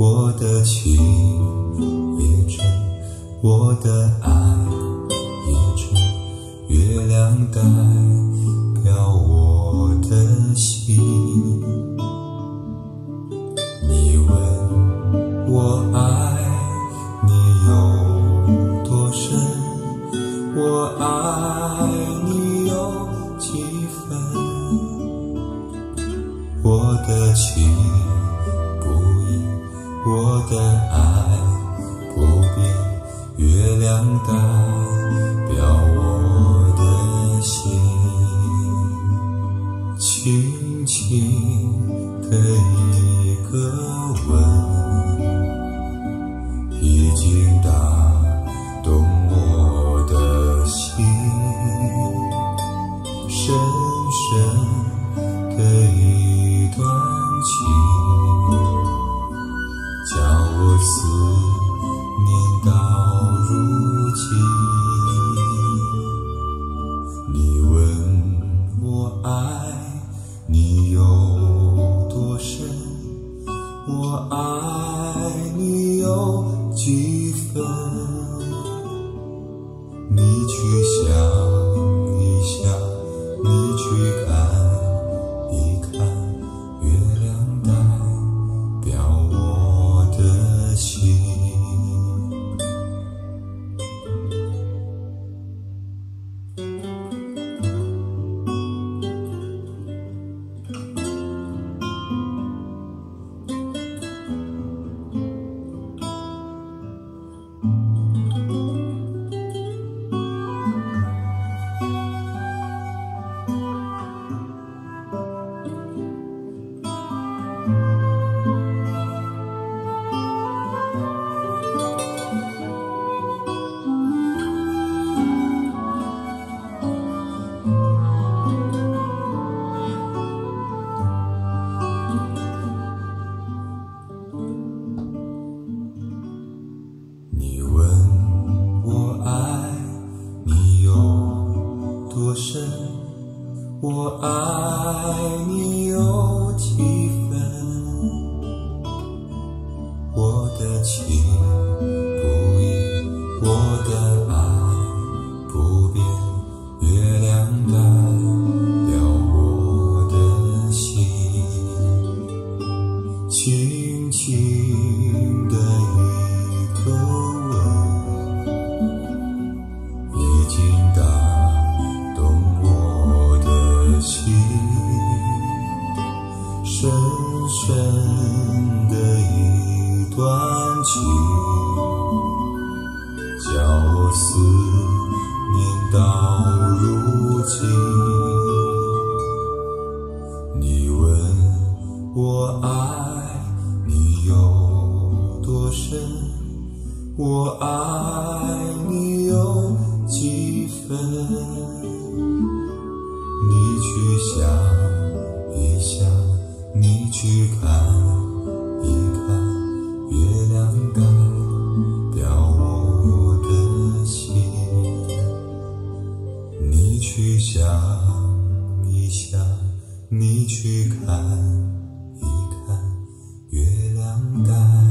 我的情也真，我的爱也真，月亮代表我的心。你问我爱你有多深，我爱你有几分？我的情，的爱不变，月亮代表我的心。轻轻的一个吻，已经打我思念到如今。你问我爱你有多深，我爱你有几分？你我爱你。的心，深深的一段情，叫我思念到如今。你问我爱你有多深，我爱你有几分？去想一想你去看一看月亮代